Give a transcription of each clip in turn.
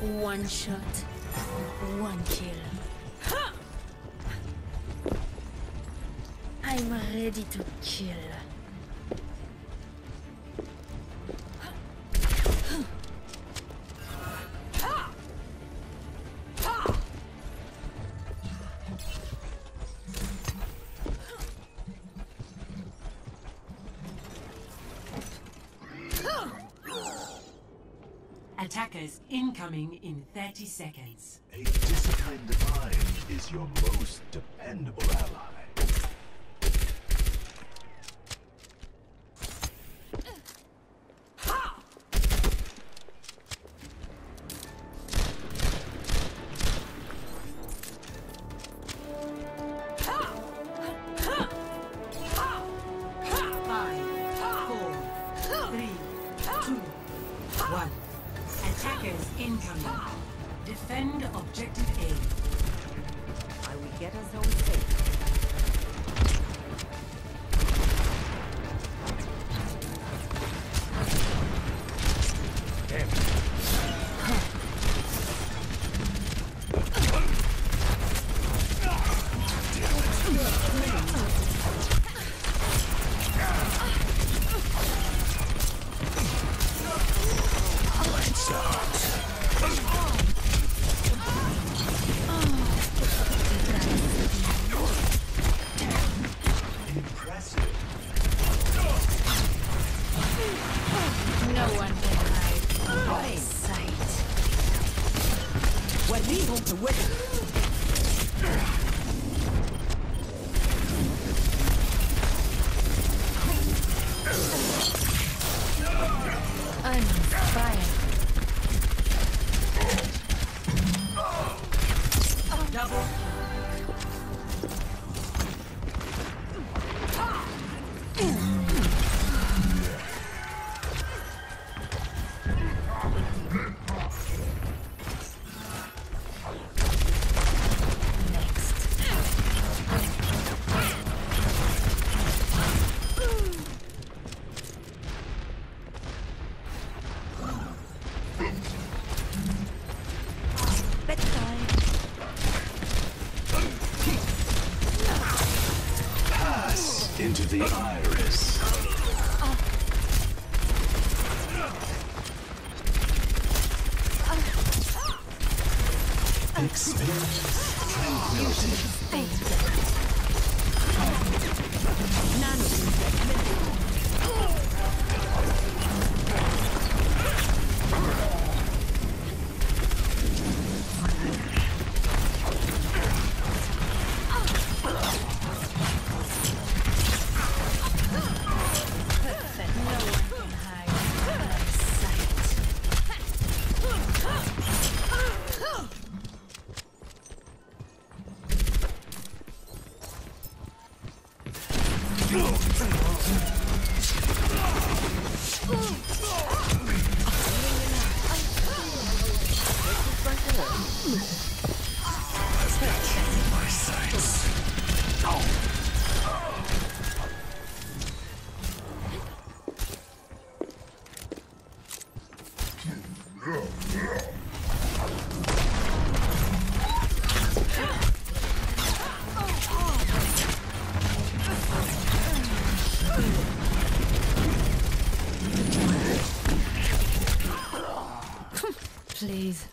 One shot, one kill. I'm ready to kill. Attackers incoming in 30 seconds. A disciplined mind is your most dependable ally. Incoming. Defend objective A. I will get us home safe. When we hope to win. Iris. Experience tranquility. My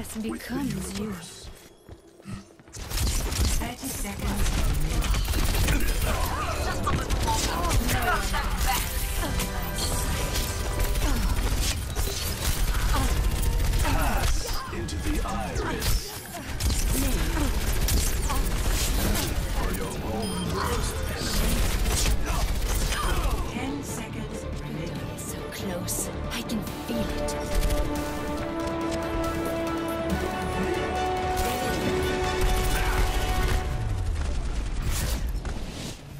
Death becomes you.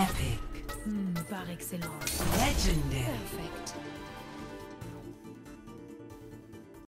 Epic. Hmm, par excellence. Legendary. Perfect.